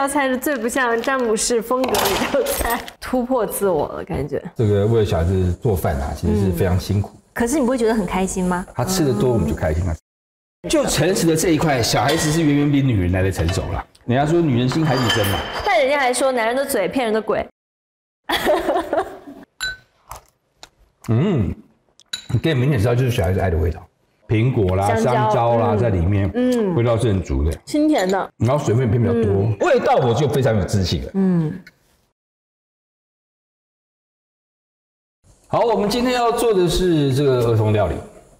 这道菜是最不像詹姆士风格的一道菜，突破自我了感觉。这个为了小孩子做饭啊，其实是非常辛苦。可是你不会觉得很开心吗？他吃的多，我们就开心了。就诚实的这一块，小孩子是远远比女人来的成熟了。人家说女人心海底针嘛，但人家还说男人的嘴骗人的鬼。嗯，你可以明显知道就是小孩子爱的味道，苹果啦、香蕉啦嗯在里面，嗯，味道是很足的，清甜的，然后水分偏比较多，味道我就非常有自信了。嗯，好，我们今天要做的是这个儿童料理。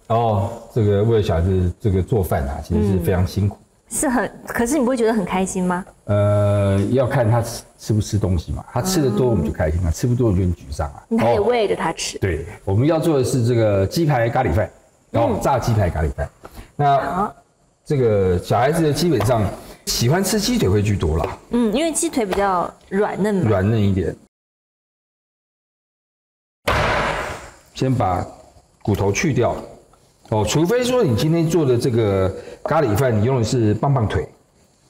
哦，这个为了小孩子这个做饭啊，其实是非常辛苦。是很，可是你不会觉得很开心吗？呃，要看他吃吃不吃东西嘛，他吃的多我们就开心了，吃不多我就很沮丧啊。你还得喂着他吃。对，我们要做的是这个鸡排咖喱饭，哦，炸鸡排咖喱饭。那好，这个小孩子基本上喜欢吃鸡腿会居多啦，嗯，因为鸡腿比较软嫩嘛。软嫩一点。先把骨头去掉，哦，除非说你今天做的这个咖喱饭，你用的是棒棒腿，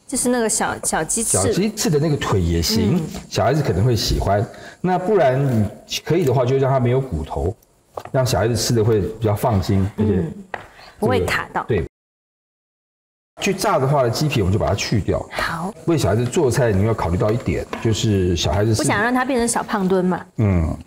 就是那个小小鸡小翅，鸡翅的那个腿也行，小孩子可能会喜欢。那不然你可以的话，就让它没有骨头，让小孩子吃的会比较放心，而且不会这个卡到。对。去炸的话呢，鸡皮我们就把它去掉。好，为小孩子做菜，你要考虑到一点，就是小孩子是不想让他变成小胖墩嘛。嗯，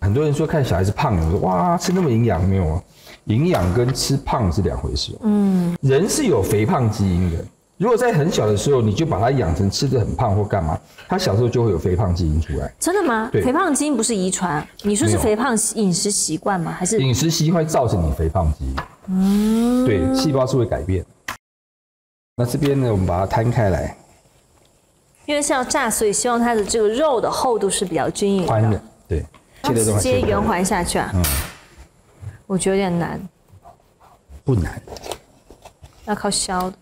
很多人说看小孩子胖，我说哇吃那么营养没有啊？营养跟吃胖是两回事哦。嗯，人是有肥胖基因的，如果在很小的时候你就把它养成吃的很胖或干嘛，他小时候就会有肥胖基因出来。真的吗？对肥胖基因不是遗传，你说是肥胖饮食习惯吗？还是饮食习惯会造成你肥胖基因。嗯，对，细胞是会改变。那这边呢，我们把它摊开来，因为是要炸，所以希望它的这个肉的厚度是比较均匀宽的的。，对，接圆环下去啊。嗯我觉得有点难，不难，要靠削的。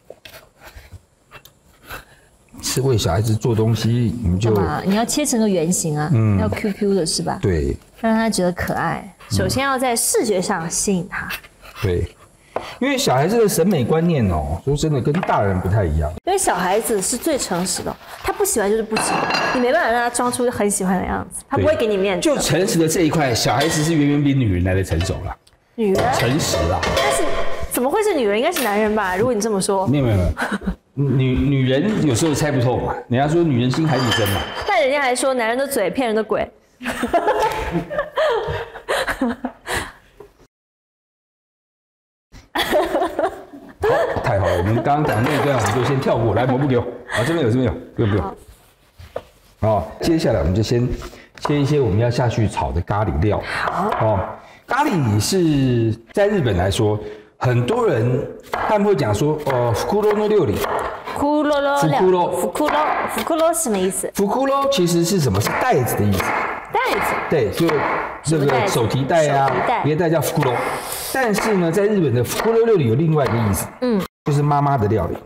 是为小孩子做东西，你们就？你要切成个圆形啊，嗯要 Q Q 的是吧？对让他觉得可爱。首先要在视觉上吸引他，对，因为小孩子的审美观念哦，说真的跟大人不太一样。因为小孩子是最诚实的，他不喜欢就是不喜欢，你没办法让他装出很喜欢的样子，他不会给你面子就。诚实的这一块，小孩子是远远比女人来的成熟了。女人，诚实啊，但是怎么会是女人？应该是男人吧？如果你这么说，没有没有没有，女女人有时候猜不透嘛。人家说女人心海底针嘛，但人家还说男人的嘴骗人的鬼。好，太好了。我们刚刚讲的那一段，我们就先跳过来，抹布给我。好，这边有，这边有，不用不用。好，接下来我们就先切一些我们要下去炒的咖喱料。好，哦，咖喱是在日本来说，很多人他们会讲说，哦，福库罗诺料理。福库罗福库罗，福库罗是什么意思？福库罗其实是什么？是袋子的意思。袋子。对，就这个手提袋啊别袋叫福库罗。但是呢，在日本的福库罗料理有另外一个意思，嗯，就是妈妈的料理。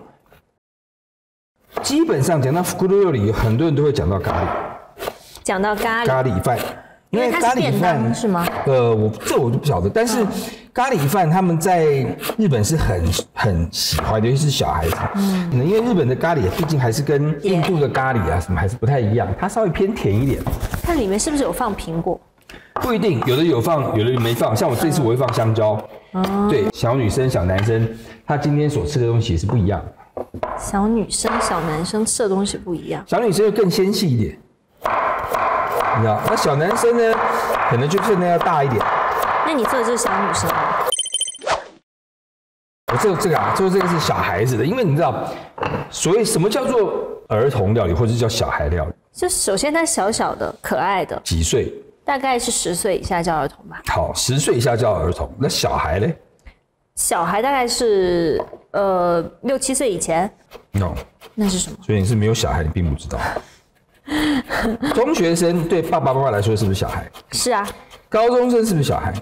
基本上讲到福库罗料理，很多人都会讲到咖喱讲到咖喱，咖喱饭，因为咖喱饭是吗？呃，我这我就不晓得，但是咖喱饭他们在日本是很很喜欢，尤其是小孩子。嗯，因为日本的咖喱毕竟还是跟印度的咖喱啊什么还是不太一样，它稍微偏甜一点。它里面是不是有放苹果？不一定，有的有放，有的没放。像我这次我会放香蕉。对，小女生、小男生，他今天所吃的东西也是不一样。小女生、小男生吃的东西不一样。小女生会更纤细一点，你知道？那小男生呢，可能就分量要大一点。那你做的就是小女生吗？我做这个啊，做这个是小孩子的，因为你知道，所谓什么叫做儿童料理，或者叫小孩料理？就首先它小小的、可爱的，几岁？大概是十岁以下叫儿童吧。好，十岁以下叫儿童。那小孩嘞小孩大概是呃六七岁以前，？no，那是什么？所以你是没有小孩，你并不知道。中学生对爸爸妈妈来说是不是小孩？是啊，高中生是不是小孩？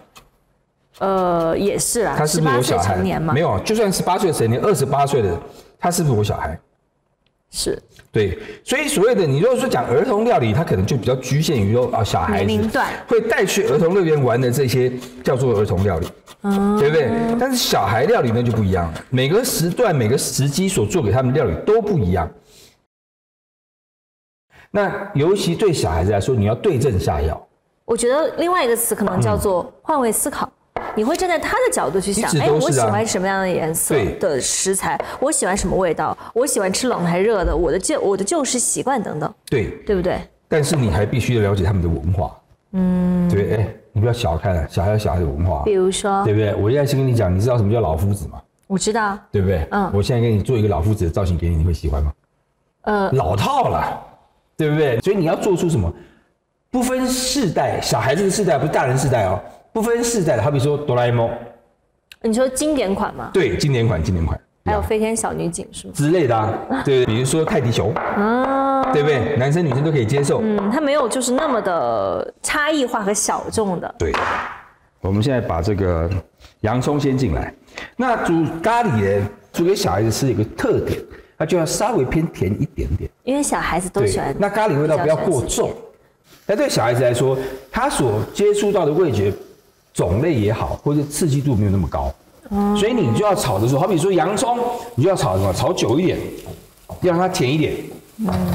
呃也是啊，他是不是有小孩？成年嘛？没有，就算十八岁成年，二十八岁的他是不是我小孩？是对，所以所谓的你如果说讲儿童料理，它可能就比较局限于说啊小孩龄段会带去儿童乐园玩的这些叫做儿童料理，嗯对不对？但是小孩料理那就不一样了，每个时段每个时机所做给他们的料理都不一样。那尤其对小孩子来说，你要对症下药。我觉得另外一个词可能叫做换位思考。你会站在他的角度去想，哎，我喜欢什么样的颜色的食材？我喜欢什么味道？我喜欢吃冷的还是热的？我的旧我的旧食习惯等等，对对不对？但是你还必须要了解他们的文化，嗯，对，哎，你不要小看小孩有小孩的文化，比如说，对不对？我现在先跟你讲，你知道什么叫老夫子吗？我知道，对不对？嗯，我现在给你做一个老夫子的造型给你，你会喜欢吗？呃，老套了，对不对？所以你要做出什么？不分世代，小孩子的世代不是大人世代哦，不分世代的，好比说哆啦 A 梦，你说经典款吗？对，经典款，经典款。还有飞天小女警是吗？之类的啊，对，比如说泰迪熊 啊，对不对？男生女生都可以接受。嗯，它没有就是那么的差异化和小众的。对，我们现在把这个洋葱先进来。那煮咖喱呢，煮给小孩子吃有个特点，它就要稍微偏甜一点点，因为小孩子都喜欢。那咖喱味道不要过重。那对小孩子来说，他所接触到的味觉种类也好，或者刺激度没有那么高，所以你就要炒的时候，好比说洋葱，你就要炒什么？炒久一点，让它甜一点，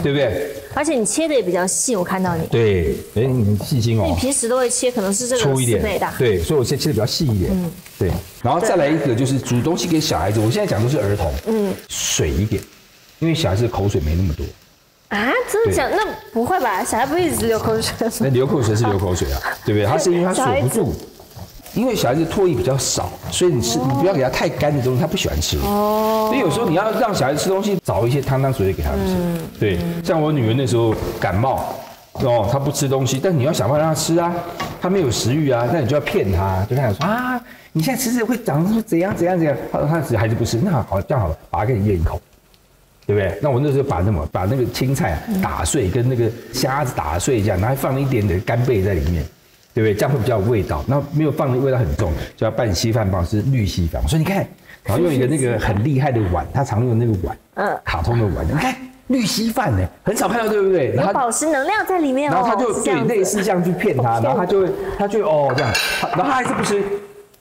对不对？而且你切的也比较细，我看到你。对，哎，你细心哦。你平时都会切，可能是这个粗一点，对，所以我现在切的比较细一点。嗯，对。然后再来一个，就是煮东西给小孩子，我现在讲都是儿童，嗯，水一点，因为小孩子口水没那么多。啊，真的讲那不会吧？小孩不一直流口水？那流口水是流口水啊，对不对？他是因为他锁不住，因为小孩子唾液比较少，所以你吃你不要给他太干的东西，他不喜欢吃。哦，所以有时候你要让小孩子吃东西，找一些汤汤水水给他们吃。对，像我女儿那时候感冒，哦，她不吃东西，但你要想办法让她吃啊，她没有食欲啊，那你就要骗她，就跟她说啊，你现在吃这会长出怎样怎样怎样，她她孩子不吃，那好，这样好了，把它给你咽一口。对不对？那我那时候把那么把那个青菜打碎，跟那个虾子打碎一样，然后放一点点干贝在里面，对不对？这样会比较有味道。那没有放的味道很重，就要拌稀饭棒，是绿稀饭。我说你看，然后用一个那个很厉害的碗，他常用的那个碗，嗯，卡通的碗，你看绿稀饭呢，很少看到，对不对？有保湿能量在里面哦。然后他就对类似这样去骗他，然后他就会他就哦这样，然后他还是不吃。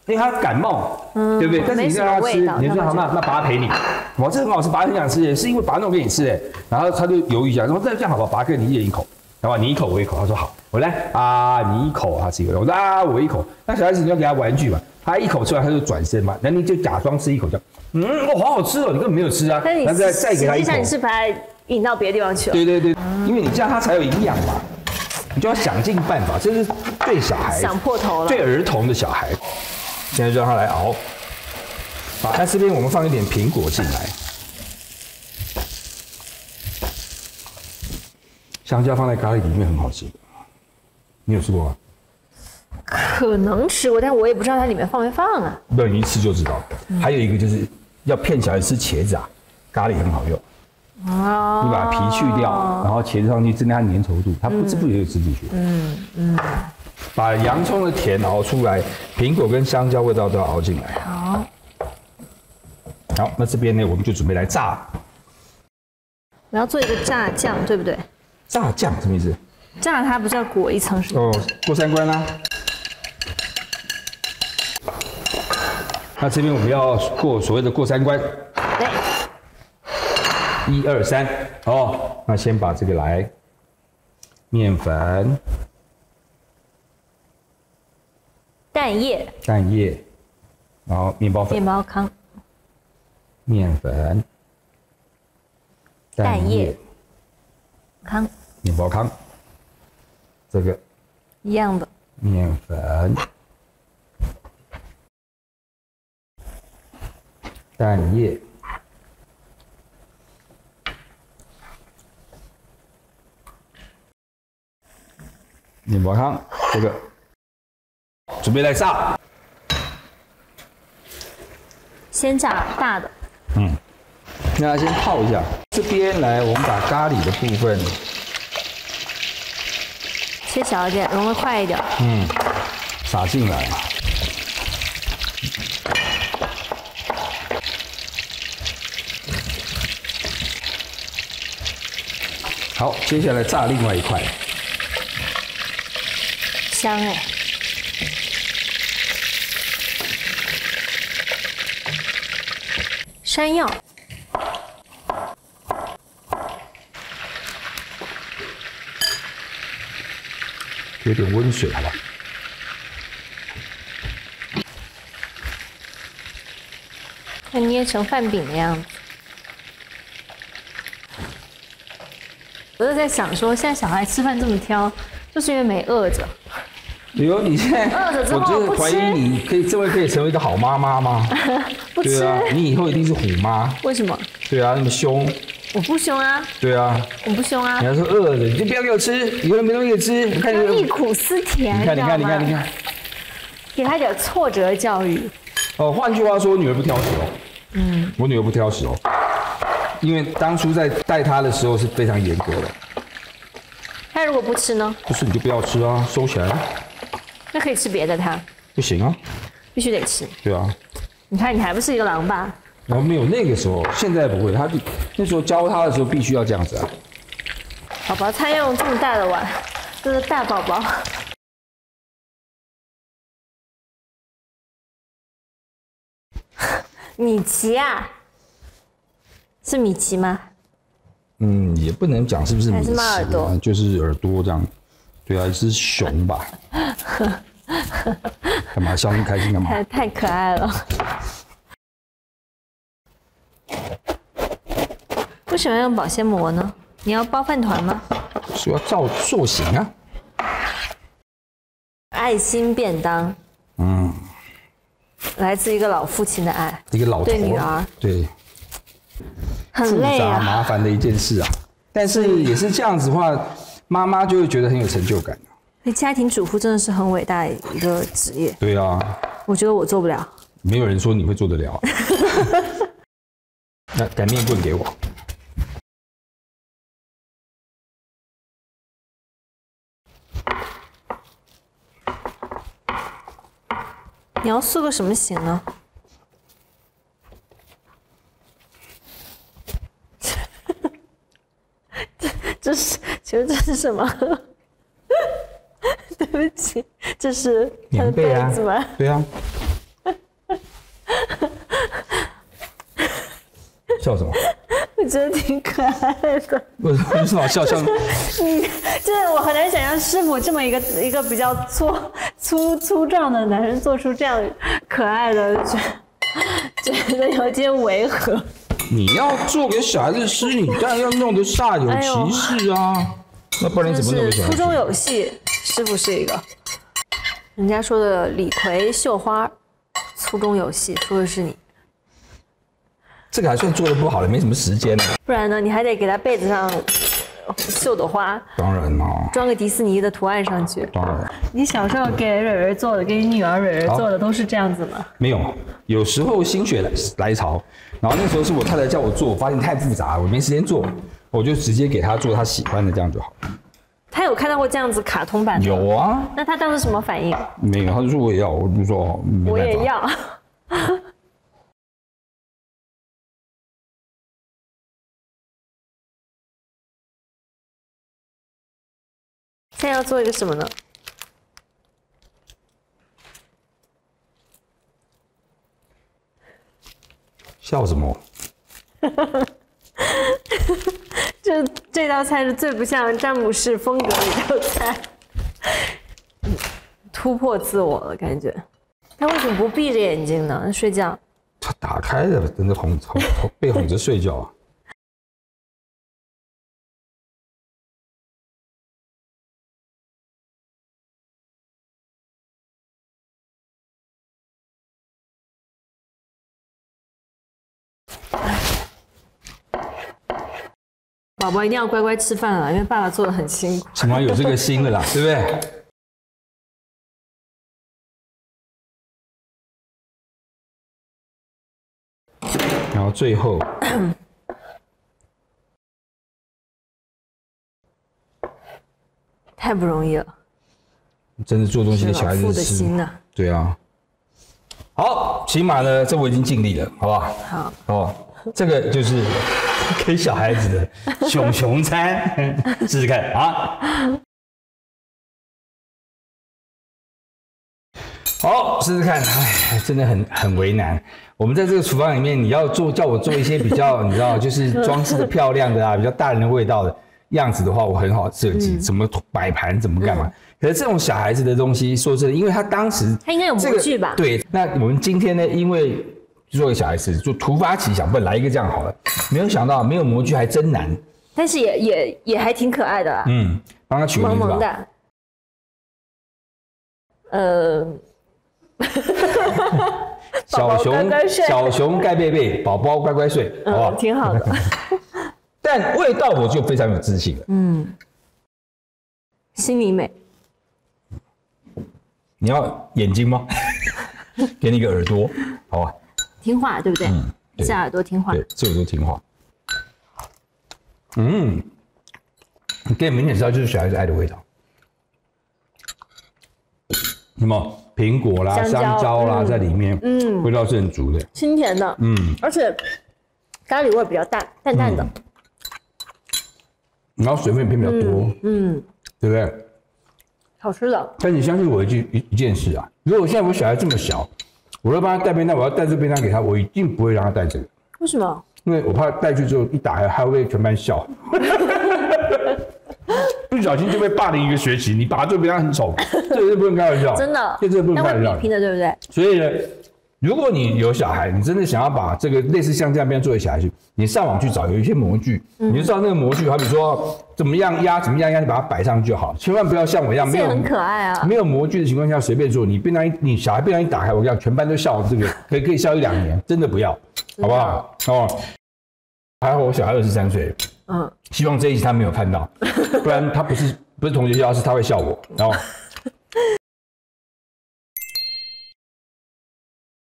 因为他感冒，对不对？但是你让他吃，你说好，那那爸陪你。哇，这很好吃，爸很想吃，是因为爸弄给你吃哎。然后他就犹豫一下，说这样好吧，爸给你一人一口，好吧？你一口我一口。他说好，我来啊，你一口他吃一口，我说啊，我一口。那小孩子你要给他玩具嘛，他一口吃完他就转身嘛，那你就假装吃一口，叫嗯，哦，好好吃哦，你根本没有吃啊。那再再给他一口，你是把他引到别的地方去了。对对对，因为你这样他才有营养嘛，你就要想尽办法，这是对小孩想破头了，对儿童的小孩。现在就让它来熬，好，那这边我们放一点苹果进来，香蕉放在咖喱里面很好吃，你有吃过吗？可能吃过，但我也不知道它里面放没放啊。不，你一吃就知道。还有一个就是要骗小孩吃茄子啊，咖喱很好用。哦。你把皮去掉，然后茄子上去增加粘稠度，它不知不觉就吃进去。嗯嗯。把洋葱的甜熬出来，苹果跟香蕉味道都要熬进来。好，好，那这边呢，我们就准备来炸。我要做一个炸酱，对不对？炸酱什么意思？炸它不是要裹一层？哦，过三关啦。那这边我们要过所谓的过三关。来。一二三，哦，那先把这个来，面粉。蛋液，蛋液，然后面包粉，面包糠，面粉，蛋液，糠，面包糠，这个。一样的。面粉，蛋液，面包糠，这个。准备来炸，先炸大的。嗯，那先泡一下。这边来，我们把咖喱的部分切小一点，融的快一点。嗯，撒进来。好，接下来炸另外一块。香哎。山药，有点温水，好吧？它捏成饭饼的样子。我就在想说，现在小孩吃饭这么挑，就是因为没饿着。有你现在饿着之后我怀疑你可以这位可以成为一个好妈妈吗？不吃。对啊，你以后一定是虎妈。为什么？对啊，那么凶。我不凶啊。对啊。我不凶啊。你要是饿了，你就不要给我吃，以后没东西吃。你看你。忆苦思甜，你看，你看，你看，你看。给他点挫折教育。哦，换句话说，我女儿不挑食哦。嗯。我女儿不挑食哦，因为当初在带她的时候是非常严格的。她如果不吃呢？不吃你就不要吃啊，收起来。那可以吃别的，她不行啊。必须得吃。对啊。你看，你还不是一个狼吧？然后没有那个时候，现在不会。他那时候教他的时候，必须要这样子啊。宝宝餐用这么大的碗，这是大宝宝。米奇啊，是米奇吗？嗯，也不能讲是不是米奇，耳朵，就是耳朵这样。对啊，是熊吧？干嘛笑那么开心干嘛？太太可爱了。为什么要用保鲜膜呢？你要包饭团吗？是要造塑形啊。爱心便当。嗯。来自一个老父亲的爱，一个老对女儿，对，很累啊，麻烦的一件事啊。但是也是这样子的话，妈妈就会觉得很有成就感。那家庭主妇真的是很伟大一个职业。对啊，我觉得我做不了。没有人说你会做得了。那擀面棍给我。你要塑个什么形呢？这这是，请问这是什么？对不起，这是棉被吗？对啊。笑什么？我觉得挺可爱的。为什么笑笑？你就是我很难想象师傅这么一个一个比较粗粗粗壮的男人做出这样可爱的，觉 觉得有些违和。你要做给小孩子吃，你当然要弄得煞有其事啊。那不然怎么弄？粗中有细，师傅是一个。人家说的李逵绣花，粗中有细，说的是你。这个还算做的不好了，没什么时间呢。不然呢？你还得给他被子上绣朵花。当然啦。装个迪士尼的图案上去。当然。你小时候给蕊蕊做的，给你女儿蕊蕊做的都是这样子吗？没有，有时候心血来来潮，然后那时候是我太太叫我做，我发现太复杂，我没时间做，我就直接给她做她喜欢的，这样就好。他有看到过这样子卡通版的？有啊。那他当时什么反应？没有，他就说我也要，我就说我也要。要做一个什么呢？笑什么？这这道菜是最不像詹姆士风格的一道菜，突破自我了感觉。他为什么不闭着眼睛呢？睡觉？他打开的，等着哄哄被哄着睡觉啊。宝宝一定要乖乖吃饭了，因为爸爸做的很辛苦。起码有这个心的啦，对不对？然后最后，太不容易了。真的做东西的小孩子吃，对啊。好，起码呢，这我已经尽力了，好不好？好。哦，这个就是。给小孩子的熊熊餐，试试看啊！好，试试看。哎，真的很很为难。我们在这个厨房里面，你要做叫我做一些比较，你知道，就是装饰的漂亮的啊，比较大人的味道的，样子的话，我很好设计，怎么摆盘，怎么干嘛。可是这种小孩子的东西，说真的，因为他当时他应该有模具吧？对。那我们今天呢，因为做个小孩子，就突发奇想，不来一个这样好了。没有想到没有模具还真难。但是也也也还挺可爱的。嗯，帮他取个名字吧。萌萌的。呃。小熊小熊盖被被，宝宝乖乖睡，好不好？挺好的。但味道我就非常有自信了。嗯。心里美。你要眼睛吗？给你一个耳朵，好吧？听话，对不对？嗯。这耳朵听话。对，这耳朵听话。嗯。你可以明显知道，就是小孩子爱的味道。什么？苹果啦，香蕉啦，在里面，嗯，味道是很足的，清甜的，嗯，而且咖喱味比较淡，淡淡的，然后水分偏比较多，嗯，对不对？好吃的。但你相信我一句一一件事啊，如果我现在我小孩这么小，我要帮他带便当，我要带这便当给他，我一定不会让他带这个。为什么？因为我怕带去之后一打开，他会全班笑。不小心就被霸凌一个学期，你把他做便当很丑，这是不能开玩笑，真的，这这不能开玩笑，拼的对不对？所以呢，如果你有小孩，你真的想要把这个类似像这样边做一小孩去，你上网去找有一些模具，你就知道那个模具，好比说怎么样压，怎么样压，你把它摆上就好，千万不要像我一样没有很可爱啊，没有模具的情况下随便做，你便当一你小孩便当一打开，我讲全班都笑这个，可以可以笑一两年，真的不要，好不好？哦，还好我小孩二十三岁。嗯，希望这一集他没有看到，不然他不是不是同学笑，是他会笑我。然后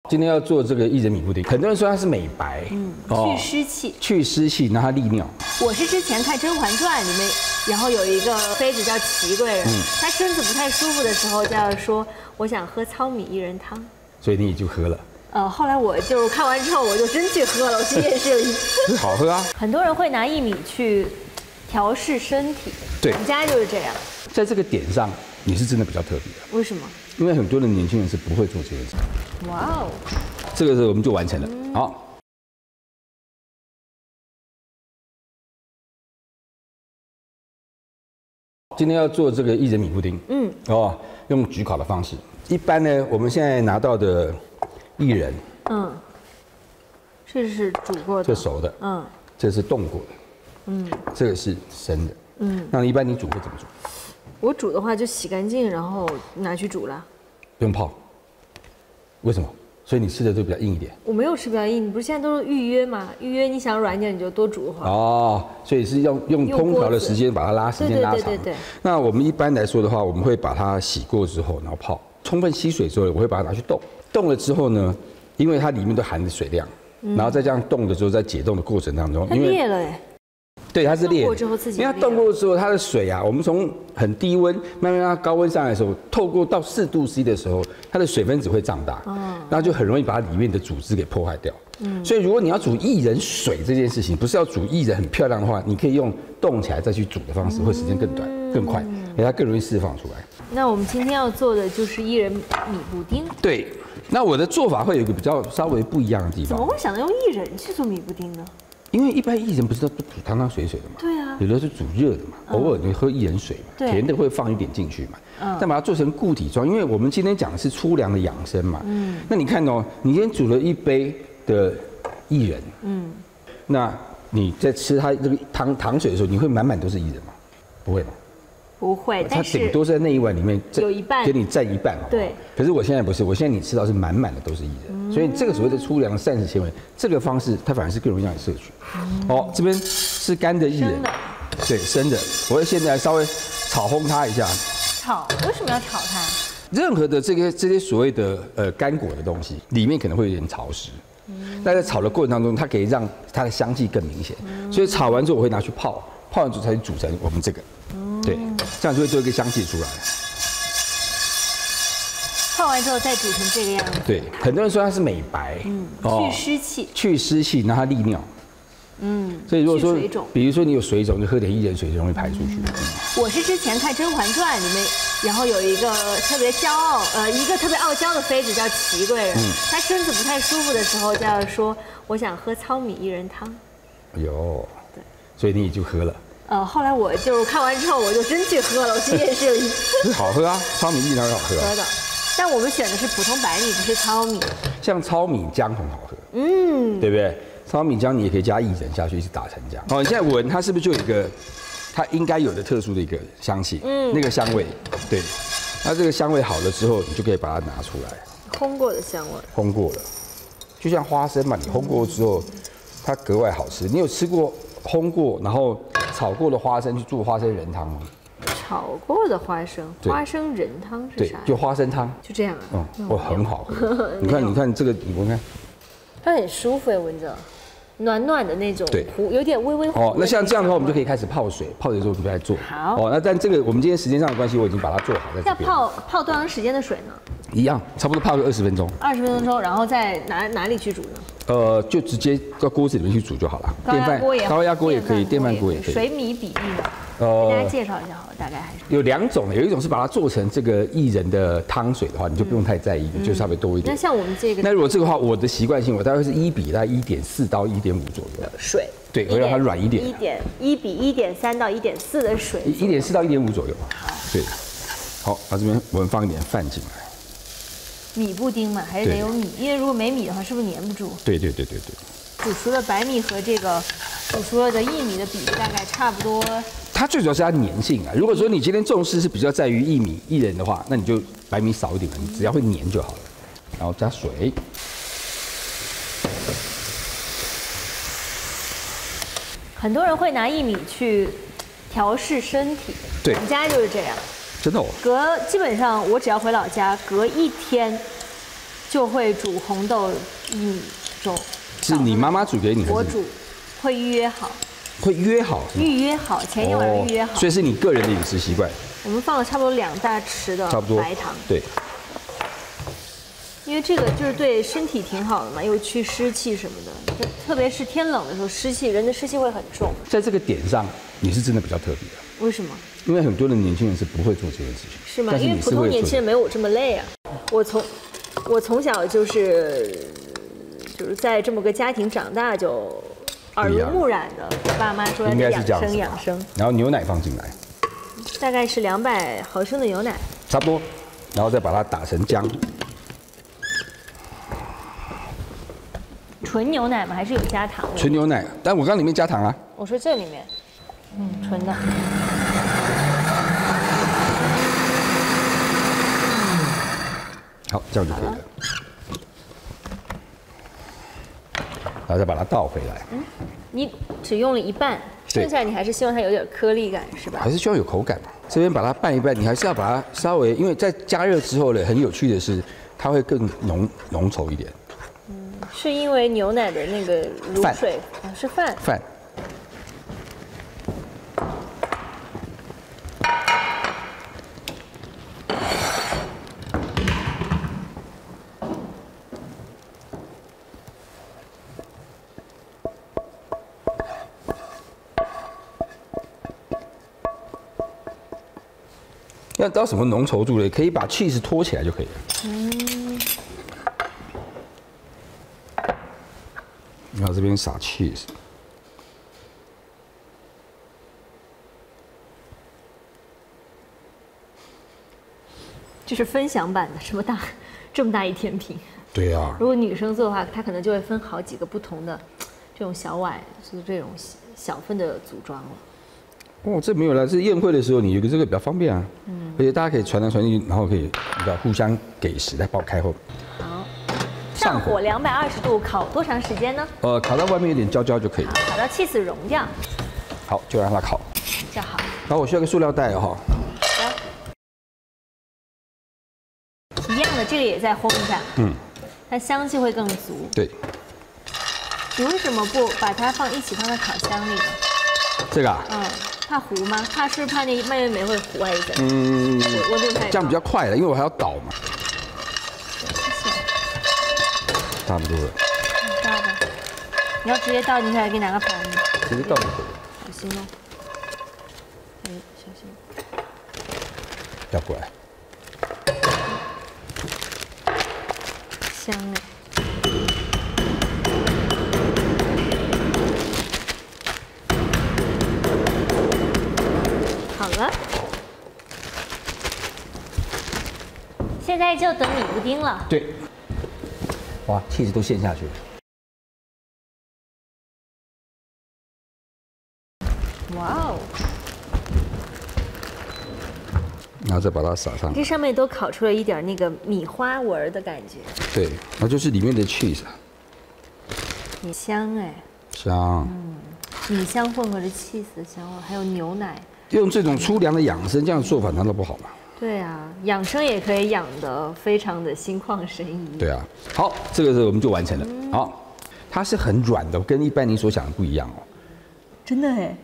今天要做这个薏仁米布丁，很多人说它是美白，嗯，去湿气，去湿气，让它利尿。我是之前看《甄嬛传》里面，然后有一个妃子叫祺贵人，她身子不太舒服的时候，就要说我想喝糙米薏仁汤，所以你也就喝了。呃，后来我就看完之后，我就真去喝了。我去夜市里，好喝啊！很多人会拿薏米去调试身体，对，我们家就是这样。在这个点上，你是真的比较特别的。为什么？因为很多的年轻人是不会做这件事。哇哦！这个时候我们就完成了。好，今天要做这个薏仁米布丁。嗯，哦，用焗烤的方式。一般呢，我们现在拿到的。薏仁，嗯，这是煮过的，这熟的，嗯，这是冻过的，嗯，这个是生的，嗯，那一般你煮会怎么煮？我煮的话就洗干净，然后拿去煮了，不用泡，为什么？所以你吃的都比较硬一点。我没有吃比较硬，你不是现在都是预约嘛？预约你想软一点，你就多煮会儿。哦，所以是用用空调的时间把它拉时间拉长。对对对对。那我们一般来说的话，我们会把它洗过之后，然后泡，充分吸水之后，我会把它拿去冻。冻了之后呢，因为它里面都含着水量，然后再这样冻的时候，在解冻的过程当中，它裂了哎，对，它是裂，因为它冻过之后，它的水啊，我们从很低温慢慢让它高温上来的时候，透过到四度 C 的时候，它的水分子会胀大，然后就很容易把里面的组织给破坏掉。嗯，所以如果你要煮薏仁水这件事情，不是要煮薏仁很漂亮的话，你可以用冻起来再去煮的方式，会时间更短、更快，给它更容易释放出来。那我们今天要做的就是薏仁米布丁。对。那我的做法会有一个比较稍微不一样的地方。怎么会想到用薏仁去做米布丁呢？因为一般薏仁不是都煮汤汤水水的嘛？对啊。有的是煮热的嘛，偶尔你喝薏仁水嘛，甜的会放一点进去嘛。嗯。再把它做成固体状，因为我们今天讲的是粗粮的养生嘛。嗯。那你看哦，你今天煮了一杯的薏仁，嗯，那你在吃它这个汤糖水的时候，你会满满都是薏仁吗？不会吧。不会，它顶多在那一碗里面有一半给你占一半哦。对。可是我现在不是，我现在你吃到是满满的都是薏仁，所以这个所谓的粗粮膳食纤维，这个方式它反而是更容易让你摄取。哦，这边是干的薏仁，对，生的。我会现在稍微炒烘它一下。炒？为什么要炒它？任何的这些这些所谓的呃干果的东西，里面可能会有点潮湿。那。在炒的过程当中，它可以让它的香气更明显。所以炒完之后，我会拿去泡，泡完之后才煮成我们这个。对，这样就会做一个香气出来。泡完之后再煮成这个样子。对，很多人说它是美白，嗯，去湿气，去湿气，让它利尿。嗯，所以如果说，比如说你有水肿，就喝点薏仁水就容易排出去。我是之前看《甄嬛传》里面，然后有一个特别骄傲，呃，一个特别傲娇的妃子叫祺贵人，她身子不太舒服的时候，就要说我想喝糙米薏仁汤。有，对，所以你也就喝了。呃，后来我就看完之后，我就真去喝了，我去夜市里。好喝啊，糙米意当然好喝。喝的，但我们选的是普通白米，不是糙米。像糙米浆很好喝，嗯，对不对？糙米浆你也可以加薏仁下去一起打成浆。好，你现在闻它是不是就有一个它应该有的特殊的一个香气？嗯，那个香味，对。那这个香味好了之后，你就可以把它拿出来。烘过的香味。烘过了，就像花生嘛，你烘过之后，它格外好吃。你有吃过烘过然后炒过的花生去做花生仁汤吗？炒过的花生，花生仁汤是啥？就花生汤。就这样啊？嗯，哇，很好喝。你看，你看这个，你闻看。它很舒服哎，闻着。暖暖的那种，对，有点微微哦。那像这样的话，我们就可以开始泡水，泡水之后我们就来做。好哦。那但这个我们今天时间上的关系，我已经把它做好在这边。要泡泡多长时间的水呢？一样，差不多泡个二十分钟。二十分钟之后，然后在哪哪里去煮呢？呃，就直接到锅子里面去煮就好了。电饭锅也高压锅也可以，电饭锅也可以。水米比例呢？呃，给大家介绍一下好了，大概还是有两种，有一种是把它做成这个薏仁的汤水的话，你就不用太在意，就稍微多一点。那像我们这个，那如果这个话，我的习惯性我大概是一比大概一点四到一点五左右的水，对，我让它软一点。一点一比一点三到一点四的水，一点四到一点五左右。好，对，好，把这边我们放一点饭进来。米布丁嘛，还是得有米，因为如果没米的话，是不是粘不住？对对对对对。煮熟的白米和这个煮熟了的薏米的比例大概差不多。它最主要是它粘性啊。如果说你今天重视是比较在于薏米薏仁的话，那你就白米少一点嘛，你只要会粘就好了。然后加水。很多人会拿薏米去调试身体，对，我们家就是这样。真的哦。隔基本上我只要回老家，隔一天就会煮红豆薏米粥。是你妈妈煮给你？我煮，会预约好。会约好，预约好，前一晚上预约好，所以是你个人的饮食习惯。我们放了差不多两大匙的白糖，对。因为这个就是对身体挺好的嘛，又去湿气什么的，特别是天冷的时候，湿气人的湿气会很重。在这个点上，你是真的比较特别的。为什么？因为很多的年轻人是不会做这件事情。是吗？因为普通年轻人没有我这么累啊。我从我从小就是就是在这么个家庭长大就。耳濡目染的，爸妈说要养生养生。然后牛奶放进来，大概是两百毫升的牛奶，差不多。然后再把它打成浆。纯牛奶吗？还是有加糖？纯牛奶，但我刚里面加糖啊。我说这里面，嗯，纯的。好，这样就可以了。然后再把它倒回来。嗯，你只用了一半，剩下你还是希望它有点颗粒感，是吧？还是需要有口感。这边把它拌一拌，你还是要把它稍微，因为在加热之后呢，很有趣的是，它会更浓浓稠一点。嗯，是因为牛奶的那个卤水啊，是饭。饭。要到什么浓稠度呢？可以把 cheese 拖起来就可以了。嗯。然后这边撒 cheese，这是分享版的，这么大，这么大一甜品。对呀。如果女生做的话，她可能就会分好几个不同的这种小碗，就是这种小份的组装了。哦，这没有了，是宴会的时候你有个这个比较方便啊。嗯。而且大家可以传来传去，然后可以比较互相给食来爆开后。好。上火两百二十度烤多长时间呢？呃，烤到外面有点焦焦就可以。烤到气死融掉。好，就让它烤。就好。然后我需要个塑料袋哦。好。一样的，这个也再烘一下。嗯。它香气会更足。对。你为什么不把它放一起放在烤箱里呢？这个啊。嗯。怕糊吗？怕是怕那蔓越莓会糊还是怎嗯，我我太这样比较快了，因为我还要倒嘛。差不多了。你倒吧。你要直接倒进去，还是给你拿个盆？直接倒就可以。小心哦。哎，小心。要过来。香哎。在就等米布丁了。对，哇，气质都陷下去了。哇哦！然后再把它撒上，这上面都烤出了一点那个米花纹的感觉。对，那就是里面的 cheese。米香哎，香。嗯，米香混合着 cheese 的香味，还有牛奶。用这种粗粮的养生，这样做法难道不好吗？对啊，养生也可以养得非常的心旷神怡。对啊，好，这个是我们就完成了。好，它是很软的，跟一般你所想的不一样哦。真的哎。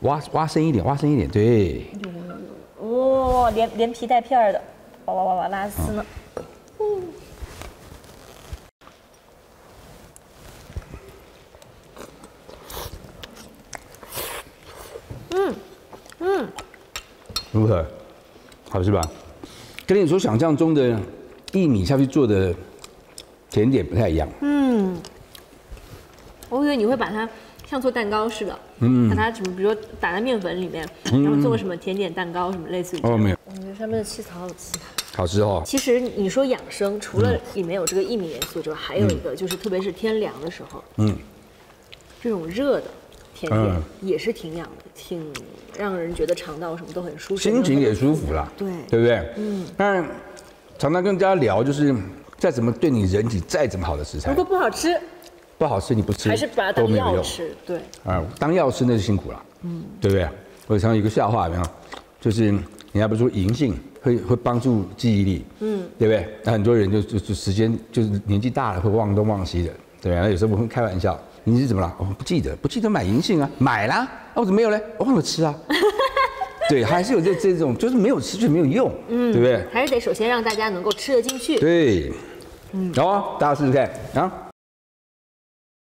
挖挖深一点，挖深一点，对。哇，连连皮带片的，哇哇哇哇拉丝呢。嗯嗯，如何？好吃吧？跟你所想象中的薏米下去做的甜点不太一样。嗯，我以为你会把它。像做蛋糕似的，嗯，把它什么，比如说打在面粉里面，然后做个什么甜点蛋糕什么类似于。哦，没有。我觉得上面的气草好吃。好吃哦。其实你说养生，除了里面有这个薏米元素之外，还有一个就是，特别是天凉的时候，嗯，这种热的甜点也是挺养的，挺让人觉得肠道什么都很舒服，心情也舒服了，对，对不对？嗯。但常常跟大家聊，就是再怎么对你人体再怎么好的食材，如果不好吃。不好吃你不吃，还是把它当药吃，对。啊，当药吃那就辛苦了，嗯，对不对？我常有一个笑话，没有，就是人家不是说银杏会会帮助记忆力，嗯，对不对？那很多人就就就时间就是年纪大了会忘东忘西的，对啊。有时候我会开玩笑，你是怎么了？我不记得，不记得买银杏啊，买啦，啊我怎么没有嘞？我忘了吃啊。对，还是有这这种，就是没有吃就没有用，嗯，对不对？还是得首先让大家能够吃得进去。对，嗯，好哦，大家试试看啊。